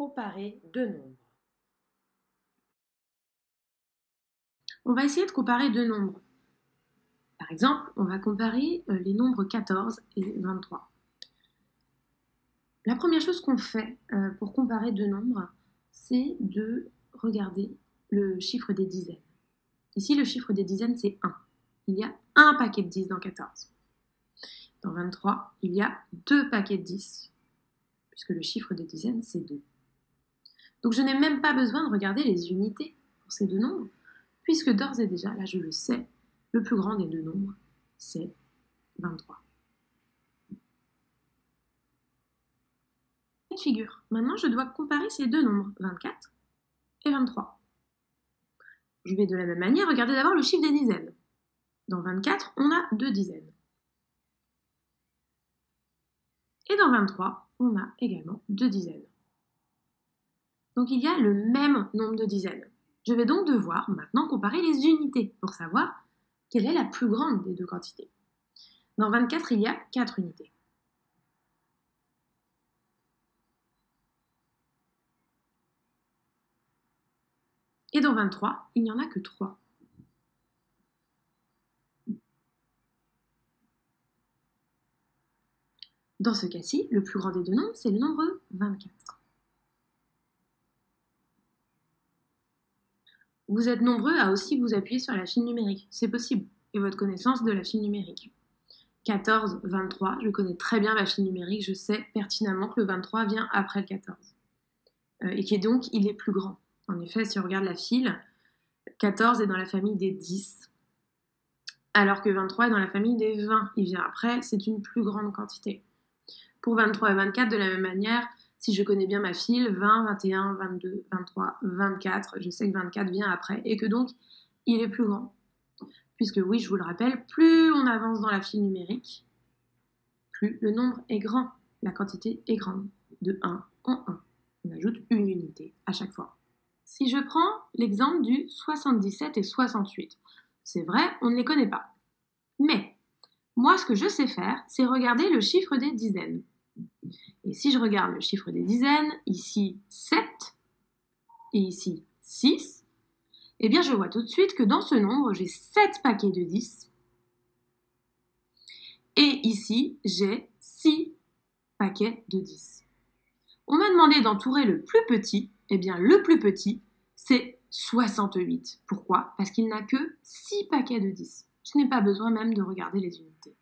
Comparer deux nombres. On va essayer de comparer deux nombres. Par exemple, on va comparer euh, les nombres 14 et 23. La première chose qu'on fait euh, pour comparer deux nombres, c'est de regarder le chiffre des dizaines. Ici, le chiffre des dizaines, c'est 1. Il y a un paquet de 10 dans 14. Dans 23, il y a deux paquets de 10, puisque le chiffre des dizaines, c'est 2. Donc je n'ai même pas besoin de regarder les unités pour ces deux nombres, puisque d'ores et déjà, là je le sais, le plus grand des deux nombres, c'est 23. Figure. Maintenant, je dois comparer ces deux nombres, 24 et 23. Je vais de la même manière regarder d'abord le chiffre des dizaines. Dans 24, on a deux dizaines. Et dans 23, on a également deux dizaines. Donc il y a le même nombre de dizaines. Je vais donc devoir maintenant comparer les unités pour savoir quelle est la plus grande des deux quantités. Dans 24, il y a 4 unités. Et dans 23, il n'y en a que 3. Dans ce cas-ci, le plus grand des deux nombres, c'est le nombre 24. Vous êtes nombreux à aussi vous appuyer sur la file numérique, c'est possible, et votre connaissance de la file numérique. 14, 23, je connais très bien la file numérique, je sais pertinemment que le 23 vient après le 14. Euh, et qui est donc, il est plus grand. En effet, si on regarde la file, 14 est dans la famille des 10, alors que 23 est dans la famille des 20. Il vient après, c'est une plus grande quantité. Pour 23 et 24, de la même manière, si je connais bien ma file, 20, 21, 22, 23, 24, je sais que 24 vient après et que donc il est plus grand. Puisque oui, je vous le rappelle, plus on avance dans la file numérique, plus le nombre est grand, la quantité est grande, de 1 en 1. On ajoute une unité à chaque fois. Si je prends l'exemple du 77 et 68, c'est vrai, on ne les connaît pas. Mais moi, ce que je sais faire, c'est regarder le chiffre des dizaines. Et si je regarde le chiffre des dizaines, ici 7 et ici 6, eh bien je vois tout de suite que dans ce nombre, j'ai 7 paquets de 10. Et ici, j'ai 6 paquets de 10. On m'a demandé d'entourer le plus petit. Eh bien, le plus petit, c'est 68. Pourquoi? Parce qu'il n'a que 6 paquets de 10. Je n'ai pas besoin même de regarder les unités.